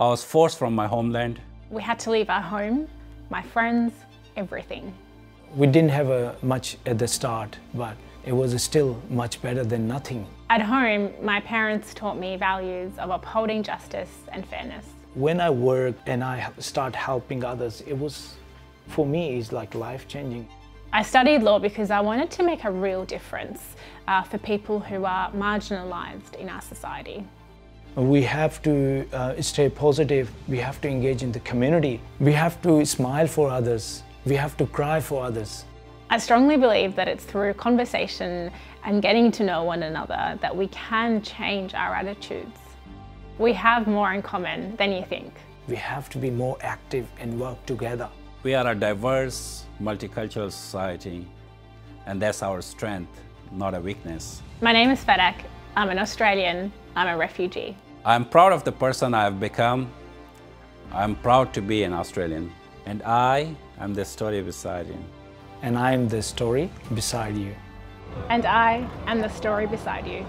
I was forced from my homeland. We had to leave our home, my friends, everything. We didn't have a much at the start, but it was still much better than nothing. At home, my parents taught me values of upholding justice and fairness. When I work and I start helping others, it was, for me, it's like life-changing. I studied law because I wanted to make a real difference uh, for people who are marginalised in our society. We have to uh, stay positive, we have to engage in the community, we have to smile for others, we have to cry for others. I strongly believe that it's through conversation and getting to know one another that we can change our attitudes. We have more in common than you think. We have to be more active and work together. We are a diverse, multicultural society, and that's our strength, not a weakness. My name is Fedak. I'm an Australian. I'm a refugee. I'm proud of the person I've become. I'm proud to be an Australian. And I am the story beside you. And I am the story beside you. And I am the story beside you.